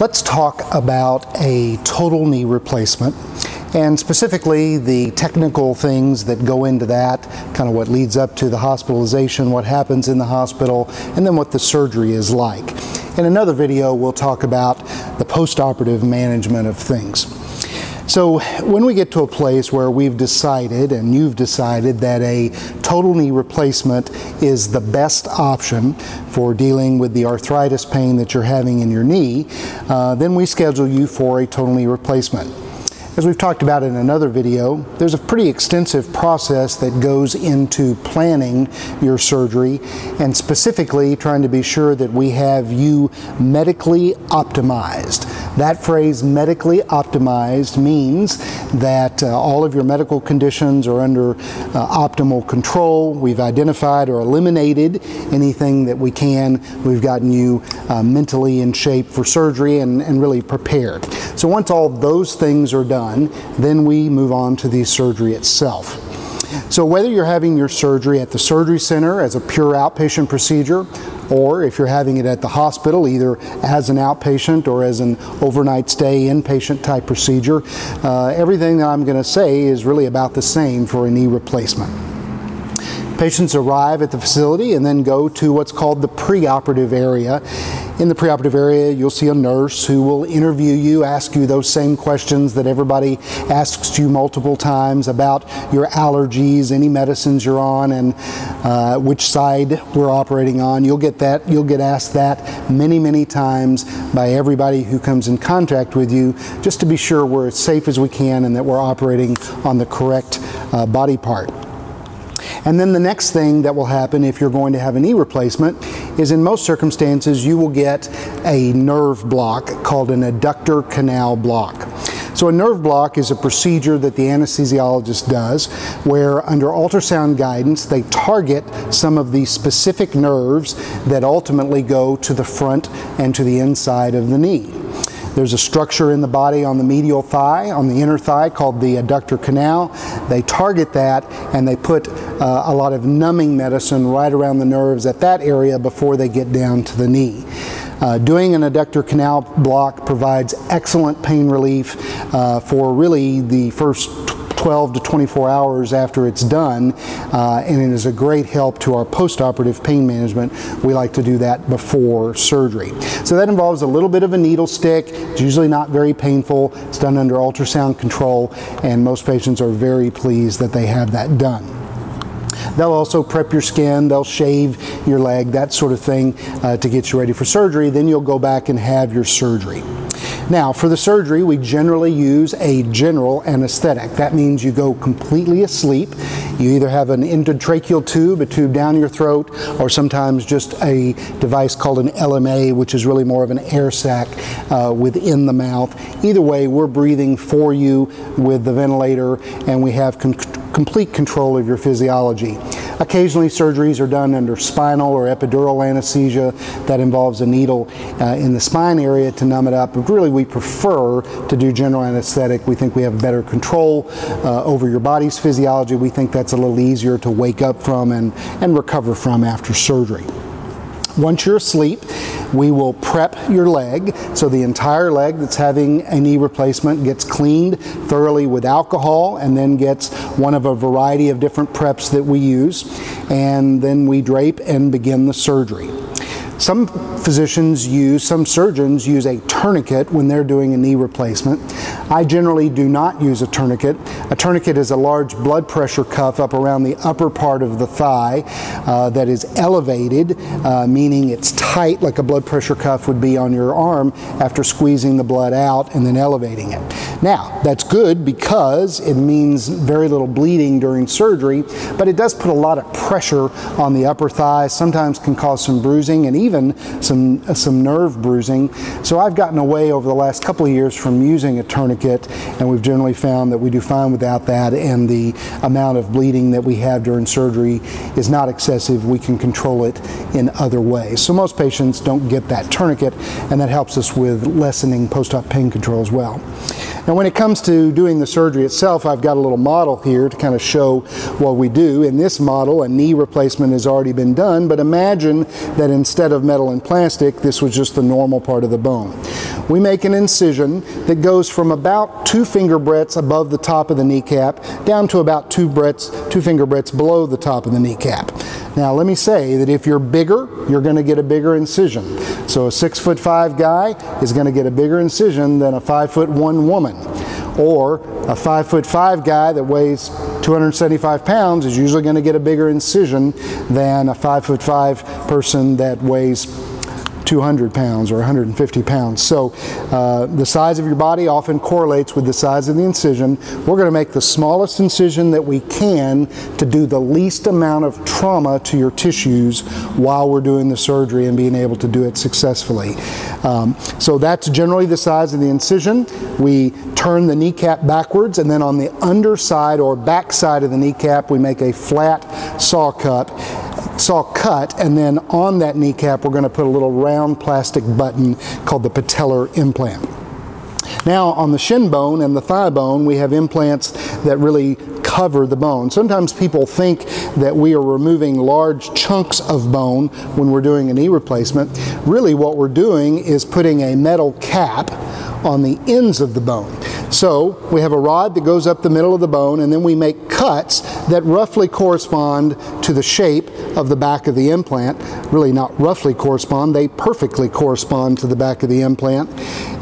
Let's talk about a total knee replacement and specifically the technical things that go into that, kind of what leads up to the hospitalization, what happens in the hospital, and then what the surgery is like. In another video, we'll talk about the postoperative management of things. So when we get to a place where we've decided and you've decided that a total knee replacement is the best option for dealing with the arthritis pain that you're having in your knee, uh, then we schedule you for a total knee replacement. As we've talked about in another video, there's a pretty extensive process that goes into planning your surgery and specifically trying to be sure that we have you medically optimized. That phrase medically optimized means that uh, all of your medical conditions are under uh, optimal control. We've identified or eliminated anything that we can. We've gotten you uh, mentally in shape for surgery and, and really prepared. So once all those things are done, done, then we move on to the surgery itself. So whether you're having your surgery at the surgery center as a pure outpatient procedure, or if you're having it at the hospital, either as an outpatient or as an overnight stay inpatient type procedure, uh, everything that I'm going to say is really about the same for a knee replacement. Patients arrive at the facility and then go to what's called the preoperative area in the preoperative area, you'll see a nurse who will interview you, ask you those same questions that everybody asks you multiple times about your allergies, any medicines you're on, and uh, which side we're operating on. You'll get that. You'll get asked that many, many times by everybody who comes in contact with you, just to be sure we're as safe as we can and that we're operating on the correct uh, body part. And then the next thing that will happen if you're going to have a knee replacement is in most circumstances you will get a nerve block called an adductor canal block. So a nerve block is a procedure that the anesthesiologist does where under ultrasound guidance they target some of the specific nerves that ultimately go to the front and to the inside of the knee. There's a structure in the body on the medial thigh, on the inner thigh, called the adductor canal. They target that and they put uh, a lot of numbing medicine right around the nerves at that area before they get down to the knee. Uh, doing an adductor canal block provides excellent pain relief uh, for really the first 12 to 24 hours after it's done, uh, and it is a great help to our postoperative pain management. We like to do that before surgery. So that involves a little bit of a needle stick. It's usually not very painful. It's done under ultrasound control, and most patients are very pleased that they have that done. They'll also prep your skin, they'll shave your leg, that sort of thing uh, to get you ready for surgery. Then you'll go back and have your surgery. Now, for the surgery, we generally use a general anesthetic. That means you go completely asleep. You either have an endotracheal tube, a tube down your throat, or sometimes just a device called an LMA, which is really more of an air sac uh, within the mouth. Either way, we're breathing for you with the ventilator, and we have complete control of your physiology. Occasionally surgeries are done under spinal or epidural anesthesia that involves a needle uh, in the spine area to numb it up. But really we prefer to do general anesthetic. We think we have better control uh, over your body's physiology. We think that's a little easier to wake up from and, and recover from after surgery. Once you're asleep, we will prep your leg. So the entire leg that's having a knee replacement gets cleaned thoroughly with alcohol and then gets one of a variety of different preps that we use. And then we drape and begin the surgery. Some physicians use, some surgeons use a tourniquet when they're doing a knee replacement. I generally do not use a tourniquet. A tourniquet is a large blood pressure cuff up around the upper part of the thigh uh, that is elevated, uh, meaning it's tight like a blood pressure cuff would be on your arm after squeezing the blood out and then elevating it. Now, that's good because it means very little bleeding during surgery, but it does put a lot of pressure on the upper thigh, sometimes can cause some bruising and even some, uh, some nerve bruising. So I've gotten away over the last couple of years from using a tourniquet and we've generally found that we do fine without that and the amount of bleeding that we have during surgery is not excessive. We can control it in other ways. So most patients don't get that tourniquet and that helps us with lessening post-op pain control as well. Now when it comes to doing the surgery itself, I've got a little model here to kind of show what we do. In this model, a knee replacement has already been done, but imagine that instead of metal and plastic, this was just the normal part of the bone. We make an incision that goes from about two finger breadths above the top of the kneecap down to about two breadths, two finger breadths below the top of the kneecap. Now let me say that if you're bigger, you're going to get a bigger incision. So a six foot five guy is going to get a bigger incision than a five foot one woman. Or a five foot five guy that weighs 275 pounds is usually going to get a bigger incision than a five foot five person that weighs 200 pounds or 150 pounds. So uh, the size of your body often correlates with the size of the incision. We're going to make the smallest incision that we can to do the least amount of trauma to your tissues while we're doing the surgery and being able to do it successfully. Um, so that's generally the size of the incision. We turn the kneecap backwards and then on the underside or back side of the kneecap we make a flat saw cut saw cut and then on that kneecap we're going to put a little round plastic button called the patellar implant. Now on the shin bone and the thigh bone we have implants that really cover the bone. Sometimes people think that we are removing large chunks of bone when we're doing a knee replacement. Really what we're doing is putting a metal cap on the ends of the bone. So we have a rod that goes up the middle of the bone and then we make cuts that roughly correspond to the shape of the back of the implant. Really not roughly correspond, they perfectly correspond to the back of the implant.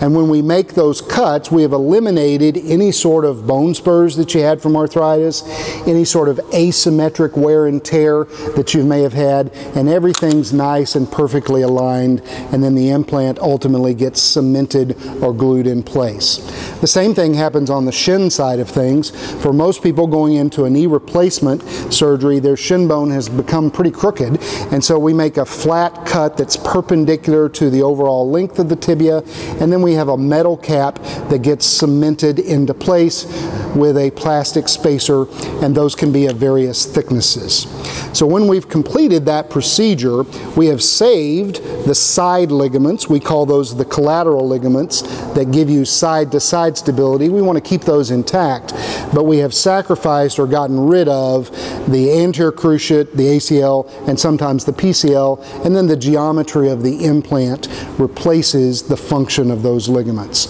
And when we make those cuts, we have eliminated any sort of bone spurs that you had from arthritis, any sort of asymmetric wear and tear that you may have had, and everything's nice and perfectly aligned, and then the implant ultimately gets cemented or glued in place. The same thing happens on the shin side of things. For most people going into a knee replacement surgery, their shin bone has become pretty crooked, and so we make a flat cut that's perpendicular to the overall length of the tibia, and then we have a metal cap that gets cemented into place with a plastic spacer, and those can be of various thicknesses. So when we've completed that procedure, we have saved the side ligaments. We call those the collateral ligaments that give you side-to-side -side stability. We want to keep those intact, but we have sacrificed or gotten rid of the anterior cruciate, the ACL, and sometimes the PCL, and then the geometry of the implant replaces the function of those ligaments.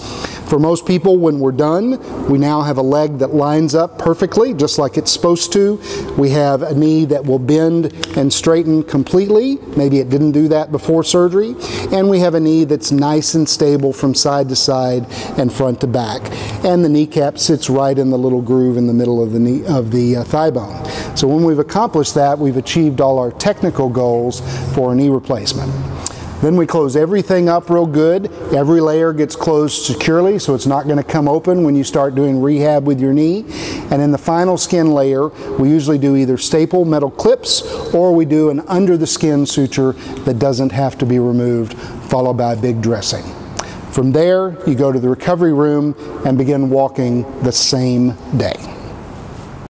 For most people, when we're done, we now have a leg that lines up perfectly, just like it's supposed to. We have a knee that will bend and straighten completely. Maybe it didn't do that before surgery. And we have a knee that's nice and stable from side to side and front to back. And the kneecap sits right in the little groove in the middle of the, knee, of the uh, thigh bone. So when we've accomplished that, we've achieved all our technical goals for a knee replacement. Then we close everything up real good. Every layer gets closed securely so it's not going to come open when you start doing rehab with your knee. And in the final skin layer, we usually do either staple metal clips or we do an under the skin suture that doesn't have to be removed, followed by a big dressing. From there, you go to the recovery room and begin walking the same day.